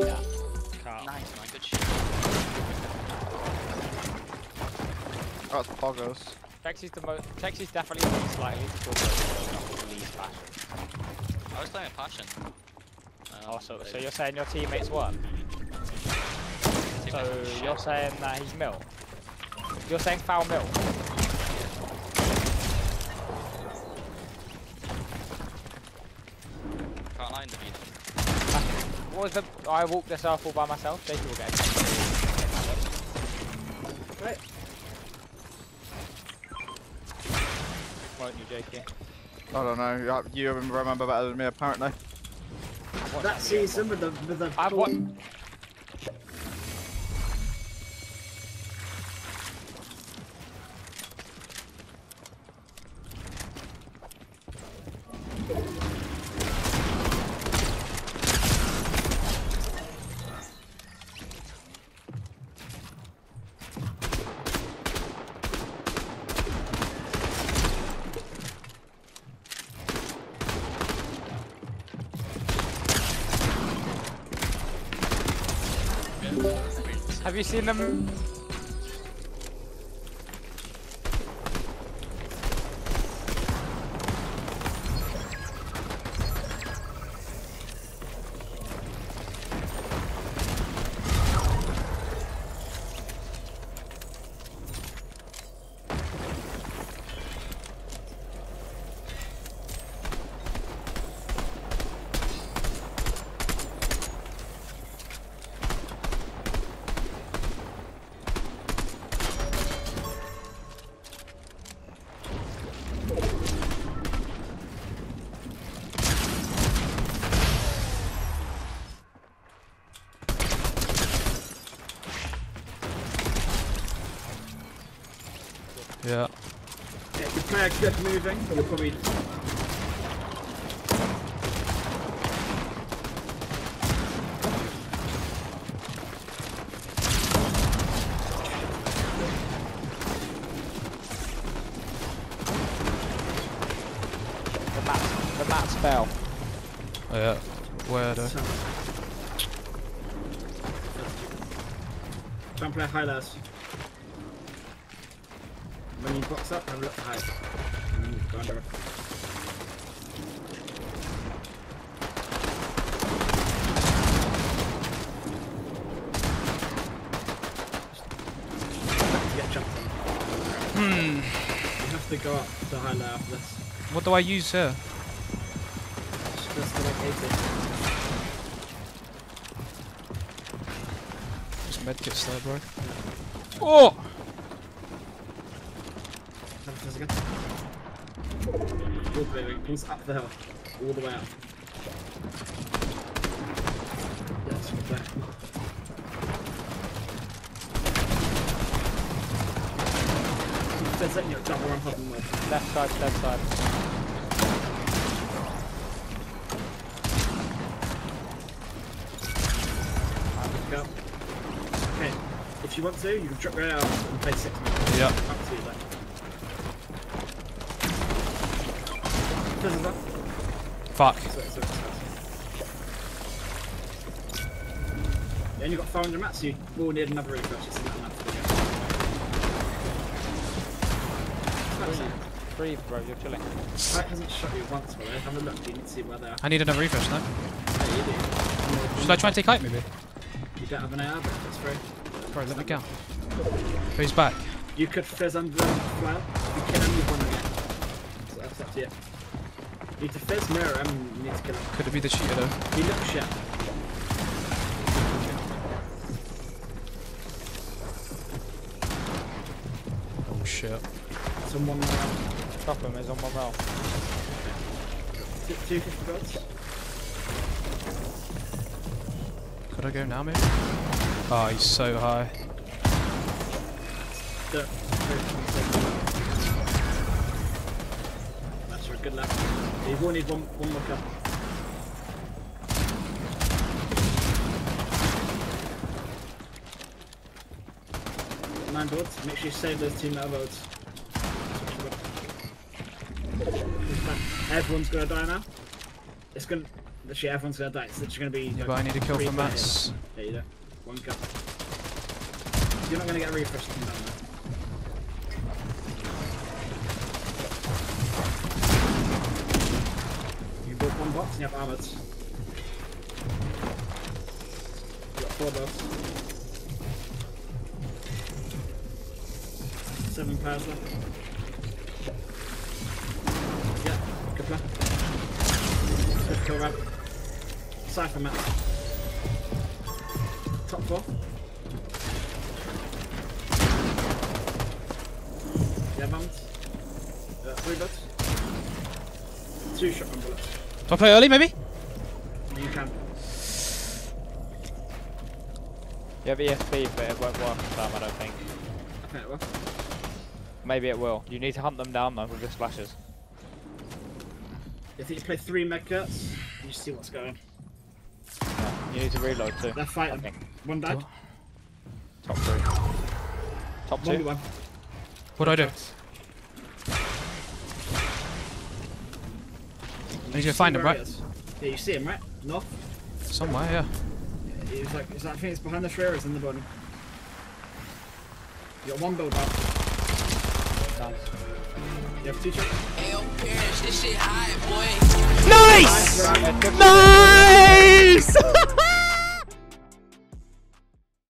Yeah. Carl. Nice, man. Good shit. That's poggers. Texas the most. Texas definitely the most likely to score goals least fashion. I was playing a passion. Um, Oh, so, so you're saying your teammates won? So you're saying that he's mill? You're saying foul mill? Can't lie in the beat. What was the? I walked the circle by myself. They will get. Right. Won't you, JK? I don't know. You remember better than me, apparently. That season with the with the. I've what? Have you seen them? Yeah. Yeah, the player kept moving, but we'll probably. The mats. The mats fell. Oh, yeah. Where though? Try and play high last. When you box up, have a look high. And then go under. To get jumped on. Hmm. You have to go up to after this. What do I use here? Just press the like 80. Just medkits there, bro. Oh! Have a press again. All the way, up the hill. All the way up. Yes, right there. There's like, you know, double run hopping mode. Left side. Left side. Alright, go. Okay, if you want to, you can drop right out and play six minutes. Yeah. Up to you, though. Fizzles up. Fuck. Sorry, sorry, sorry. Yeah, and you've got 400 mats, so you will need another refresh. It's in that map. Breathe, bro. You're chilling. It hasn't shot you once, by the way. Have a look, you need to see where they are. I need another refresh now. Yeah, you do. Should I try and take height maybe? You don't have an AR, but that's free. Bro, let me go. Who's back? You could fizz under the flower. You can only one again. So that's up to you. You need to fizz, mirror him, and you need to kill him. Could it be the cheater though? He looks shit. Oh shit. Someone, uh, Top him is on one roll. two- 250 gods. Could I go now maybe? Oh, he's so high. Don't. That's a good lap. You will need one, one more kill. Nine boards. Make sure you save those two metal boards. Everyone's gonna die now. It's gonna. Literally everyone's gonna die. It's literally gonna be. Yeah, but I need a kill for. Mats. There you go. One kill. You're not gonna get a refresh from down and you have got four box. Seven pairs left. Yeah, good plan. Ramp. Cypher map. Top four. Yeah, mums. Uh, three bullets. Two shotgun bullets. Do I play early, maybe? You can. You have ESP, but it won't work this time, I don't think. Okay, well. Maybe it will. You need to hunt them down though with the splashes. I think you play three medkits. You see what's going. You need to reload too. They're fighting. Okay. One died. Top three. Top two. one. What do I do? I need to find him, right? Yeah, you see him, right? North. Somewhere, yeah. He's like, is that, I think it's behind the Shredders in the building. You got one build up. Nice. You have two shots. Ayo, Parrish, this shit high, boy. Nice! Nice! Nice!